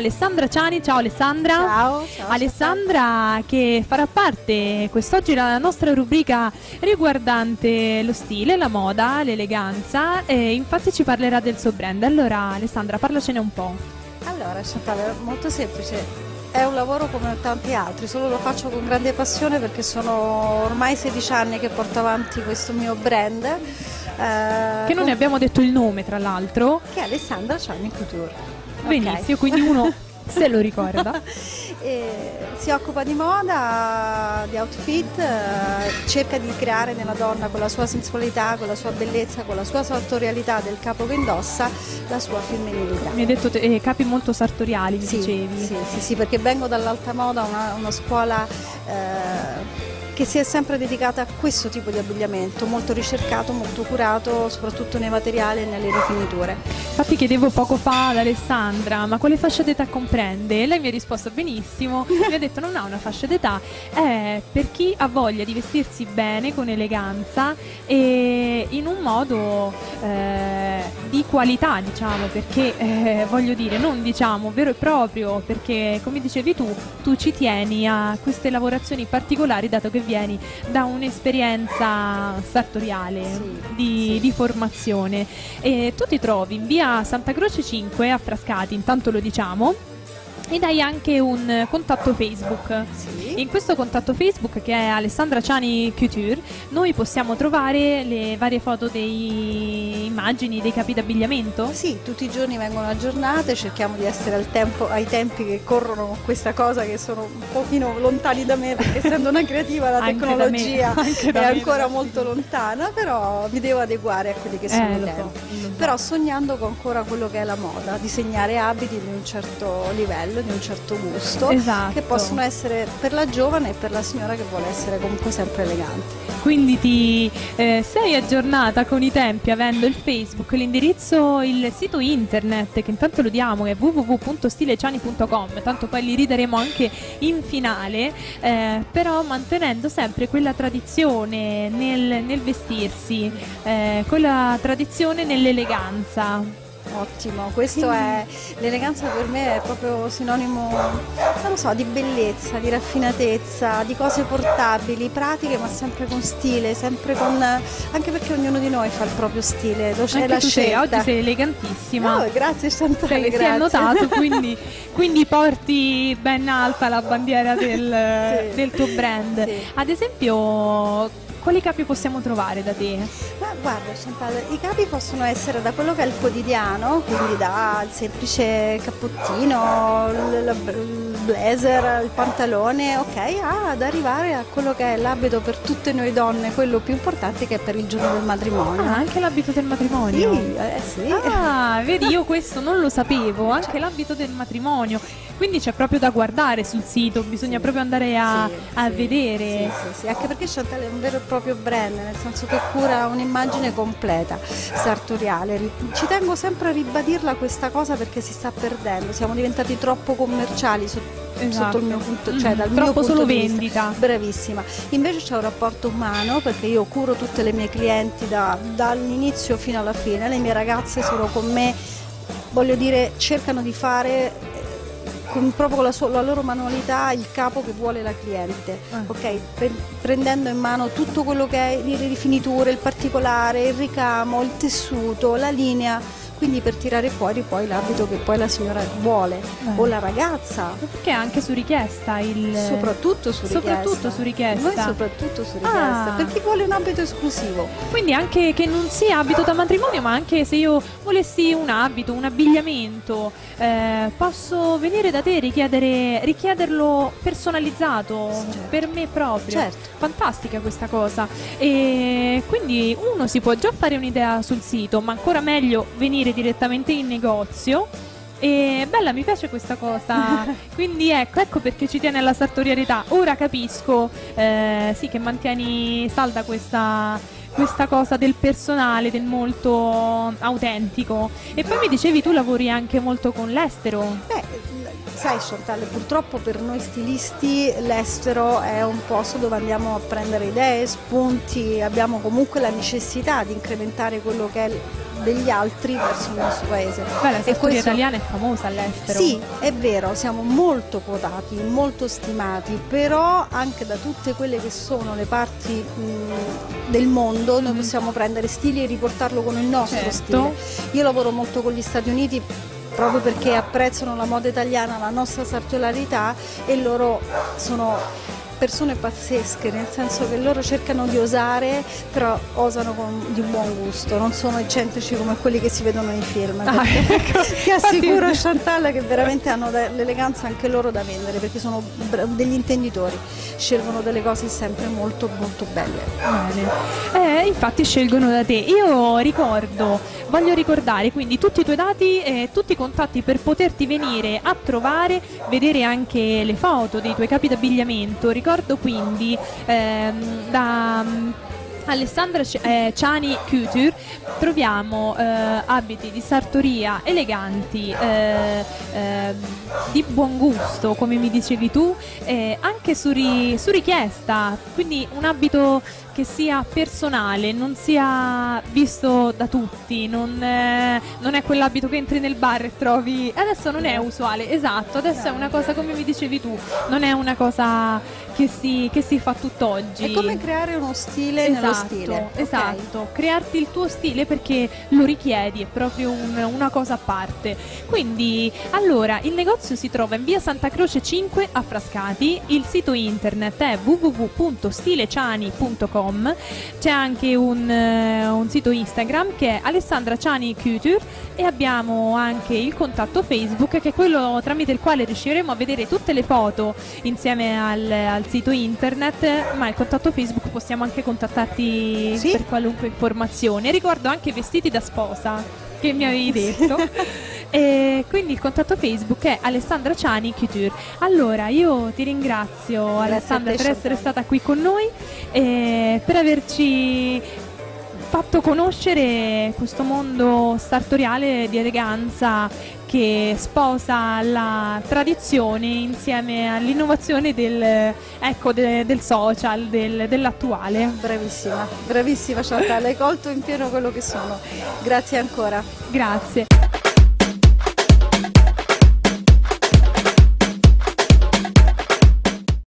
Alessandra Ciani. Ciao Alessandra. Ciao, ciao. Alessandra che farà parte quest'oggi della nostra rubrica riguardante lo stile, la moda, l'eleganza e infatti ci parlerà del suo brand. Allora Alessandra, parlacene un po'. Allora, Chantal, è molto semplice. È un lavoro come tanti altri, solo lo faccio con grande passione perché sono ormai 16 anni che porto avanti questo mio brand. eh, Che non ne abbiamo detto il nome tra l'altro. che è Alessandra Ciani Couture. Benissimo, quindi uno se lo ricorda. Si occupa di moda, di outfit, eh, cerca di creare nella donna con la sua sensualità, con la sua bellezza, con la sua sartorialità del capo che indossa, la sua femminilità. Mi hai detto eh, capi molto sartoriali, Sì, dicevi. sì, sì, sì, perché vengo dall'alta moda, una, una scuola eh, che si è sempre dedicata a questo tipo di abbigliamento, molto ricercato, molto curato, soprattutto nei materiali e nelle rifiniture. Infatti chiedevo poco fa ad Alessandra, ma quale fascia d'età comprende? E lei mi ha risposto benissimo, mi ha detto non ha una fascia d'età, è per chi ha voglia di vestirsi bene, con eleganza e in un modo eh, di qualità, diciamo, perché eh, voglio dire, non diciamo vero e proprio, perché come dicevi tu, tu ci tieni a queste lavorazioni particolari, dato che vieni da un'esperienza sartoriale Sì, di, sì. di formazione. E tu ti trovi in via Santa Croce 5 a Frascati, intanto lo diciamo. Ed hai anche un contatto Facebook. Sì. In questo contatto Facebook che è Alessandra Ciani Couture, noi possiamo trovare le varie foto dei immagini, dei capi d'abbigliamento. Sì, tutti i giorni vengono aggiornate, cerchiamo di essere al tempo, ai tempi che corrono con questa cosa che sono un pochino lontani da me perché essendo una creativa la me, tecnologia è me, ancora so. molto lontana, però mi devo adeguare a quelli che sono Eh, i tempi. so. Però sognando con ancora quello che è la moda, disegnare abiti di un certo livello, di un certo gusto, Esatto. che possono essere per la giovane e per la signora che vuole essere comunque sempre elegante. Quindi ti eh, sei aggiornata con i tempi avendo il Facebook, l'indirizzo, il sito internet che intanto lo diamo è www.stileciani.com, tanto poi li rideremo anche in finale, eh, però mantenendo sempre quella tradizione nel, nel vestirsi, eh, quella tradizione nell'eleganza. Ottimo, questo è l'eleganza per me è proprio sinonimo, non lo so, di bellezza, di raffinatezza, di cose portabili, pratiche, ma sempre con stile, sempre con anche perché ognuno di noi fa il proprio stile, lo c'è la tu sei, scelta. oggi sei elegantissima. No, grazie Chantal, Sei- si è grazie. notato, quindi, quindi porti ben alta la bandiera del, Sì. del tuo brand. Sì. Ad esempio, quali capi possiamo trovare da te? Ma guarda Chantal, i capi possono essere da quello che è il quotidiano, quindi dal semplice cappottino, il, il blazer, il pantalone, ok, ad arrivare a quello che è l'abito per tutte noi donne, quello più importante che è per il giorno del matrimonio. Ah, anche l'abito del sì, matrimonio. eh, sì. Ah, vedi, io questo non lo sapevo, anche l'abito del matrimonio. Quindi c'è proprio da guardare sul sito, bisogna Sì. proprio andare a, Sì, a sì, vedere. Sì, sì, sì, anche perché Chantal è un vero e proprio brand, nel senso che cura un'immagine completa, sartoriale. Ri- Ci tengo sempre a ribadirla questa cosa perché si sta perdendo, siamo diventati troppo commerciali so- sotto il mio punto, cioè Mm, dal mio troppo punto solo di vista. vendita. Bravissima. Invece c'è un rapporto umano perché io curo tutte le mie clienti da- dall'inizio fino alla fine. Le mie ragazze sono con me, voglio dire, cercano di fare eh, con, proprio con la, sua- la loro manualità il capo che vuole la cliente. Ah. Ok, Pre- prendendo in mano tutto quello che è le rifiniture, il particolare, il ricamo, il tessuto, la linea. Quindi per tirare fuori poi l'abito che poi la signora vuole Eh. o la ragazza. Perché anche su richiesta il... Soprattutto su richiesta. Soprattutto su richiesta. Noi soprattutto su richiesta. Ah. Per chi vuole un abito esclusivo. Quindi anche che non sia abito da matrimonio, ma anche se io volessi un abito, un abbigliamento, eh, posso venire da te e richiedere, richiederlo personalizzato Certo. per me proprio. Certo. Fantastica questa cosa. E quindi uno si può già fare un'idea sul sito, ma ancora meglio venire direttamente in negozio. E bella, mi piace questa cosa. Quindi ecco, ecco perché ci tiene alla sartorialità. Ora capisco, eh, sì, che mantieni salda questa, questa cosa del personale, del molto autentico. E poi mi dicevi tu lavori anche molto con l'estero. Beh, sai Chantal, purtroppo per noi stilisti l'estero è un posto dove andiamo a prendere idee, spunti, abbiamo comunque la necessità di incrementare quello che è degli altri verso il nostro paese. Beh, la questo... italiana è famosa all'estero. Sì, è vero, siamo molto quotati, molto stimati, però anche da tutte quelle che sono le parti mh, del mondo noi mm. possiamo prendere stili e riportarlo con il nostro certo. stile. Io lavoro molto con gli Stati Uniti proprio perché apprezzano la moda italiana, la nostra sartorialità e loro sono persone pazzesche, nel senso che loro cercano di osare, però osano con, di un buon gusto, non sono eccentrici come quelli che si vedono nei film. Ah, ecco. Ti assicuro Chantal che veramente hanno l'eleganza anche loro da vendere perché sono degli intenditori, scelgono delle cose sempre molto molto belle. Eh, infatti scelgono da te. Io ricordo, voglio ricordare quindi tutti i tuoi dati e tutti i contatti per poterti venire a trovare, vedere anche le foto dei tuoi capi d'abbigliamento. Ricordo ricordo quindi ehm, da mm, Alessandra eh, Ciani Couture troviamo eh, abiti di sartoria eleganti, eh, eh, di buon gusto, come mi dicevi tu, anche su, ri- su, richiesta, quindi un abito che sia personale, non sia visto da tutti, non, eh, non è quell'abito che entri nel bar e trovi... Adesso non è usuale, esatto, adesso è una cosa come mi dicevi tu, non è una cosa che si, che si fa tutt'oggi. È come creare uno stile esatto, nello stile. Esatto, okay. crearti il tuo stile perché lo richiedi, è proprio un, una cosa a parte. Quindi, allora, il negozio si trova in via Santa Croce 5 a Frascati, il sito internet è www.stileciani.com, c'è anche un, uh, un sito Instagram che è Alessandra Ciani Couture e abbiamo anche il contatto Facebook che è quello tramite il quale riusciremo a vedere tutte le foto insieme al, al sito internet, ma il contatto Facebook possiamo anche contattarti sì? per qualunque informazione. Ricordo anche i vestiti da sposa che mi avevi detto. E quindi il contatto Facebook è Alessandra Ciani Couture. Allora, io ti ringrazio Grazie Alessandra per essere stata qui con noi e per averci fatto conoscere questo mondo sartoriale di eleganza che sposa la tradizione insieme all'innovazione del, ecco, de, del social, del, dell'attuale. Bravissima, bravissima Chantal, hai colto in pieno quello che sono. Grazie ancora. Grazie.